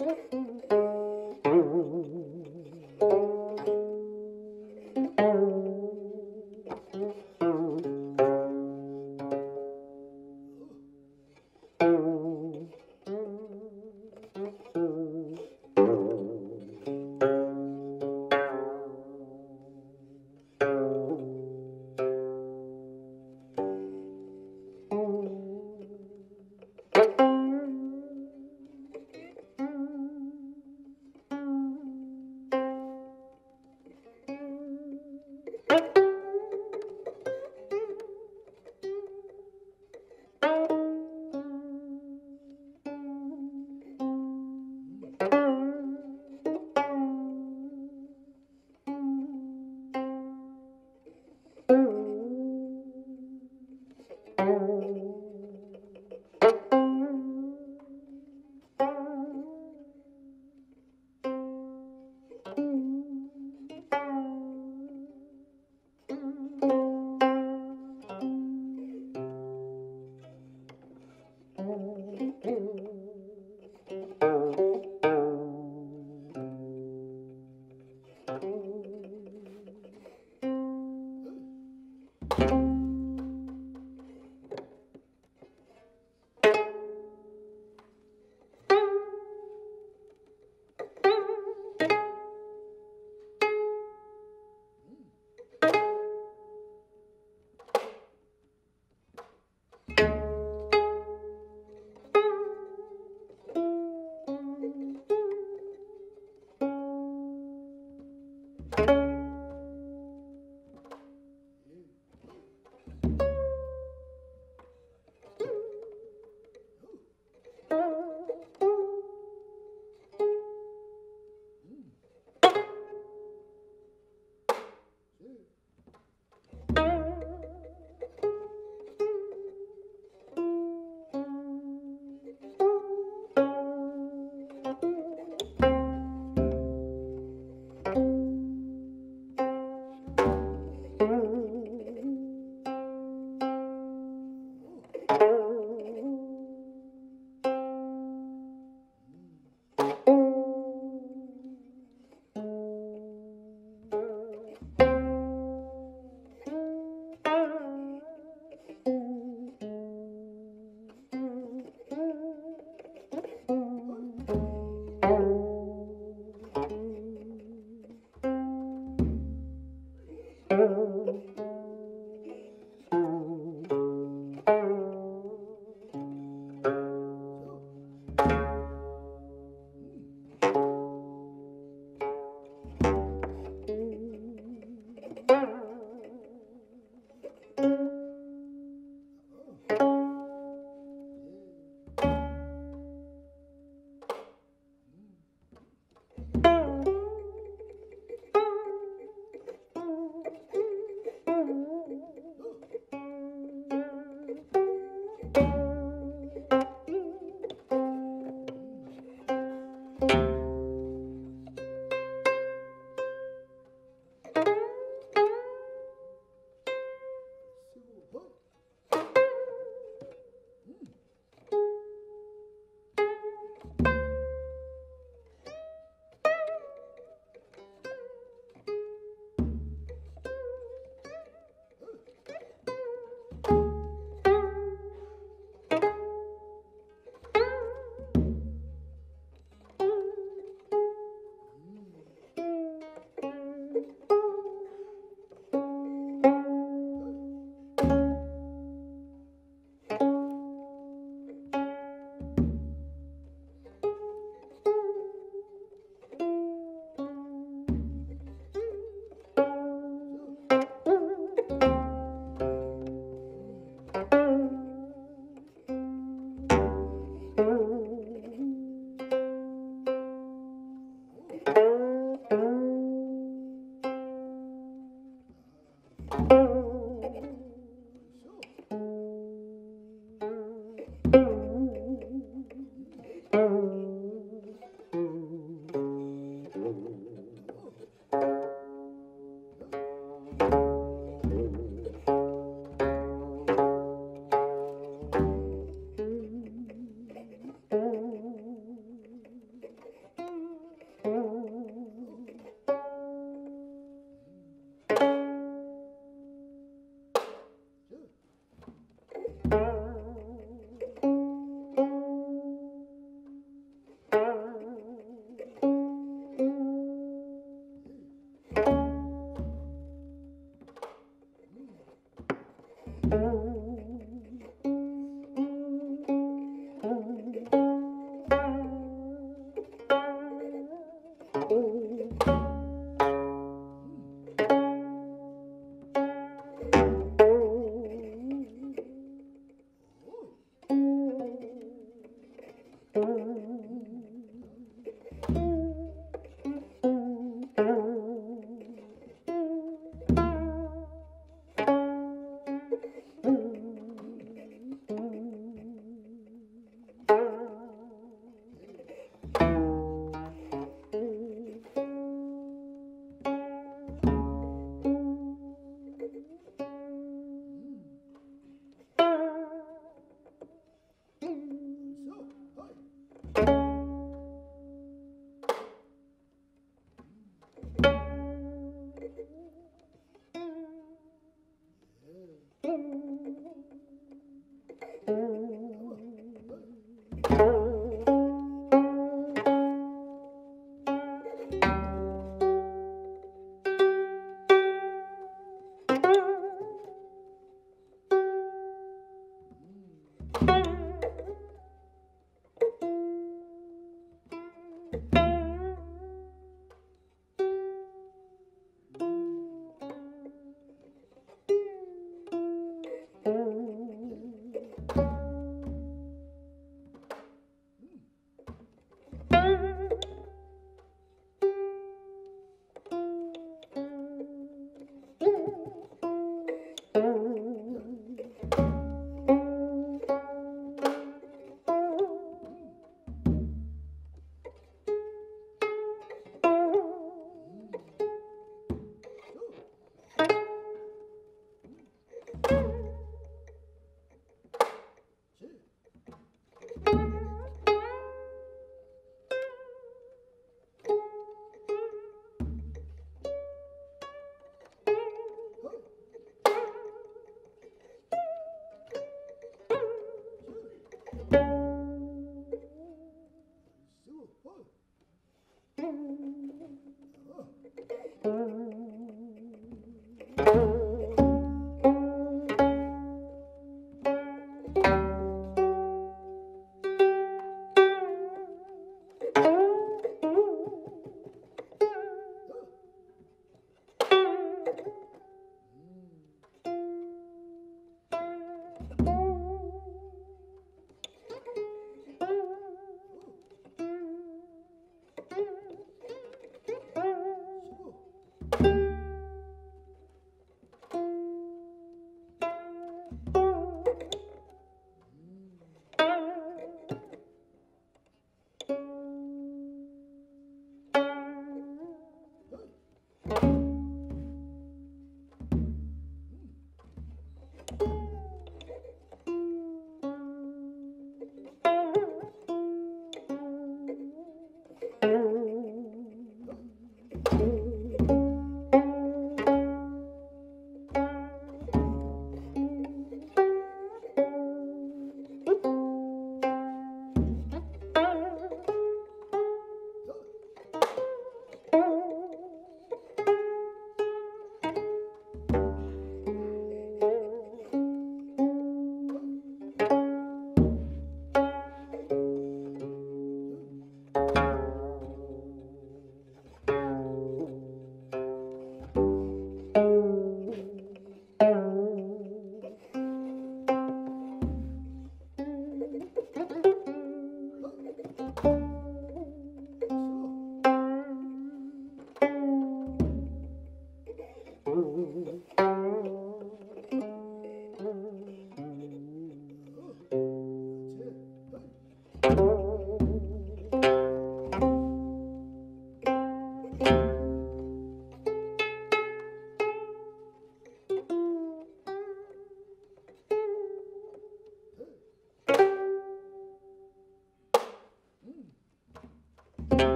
Uhum.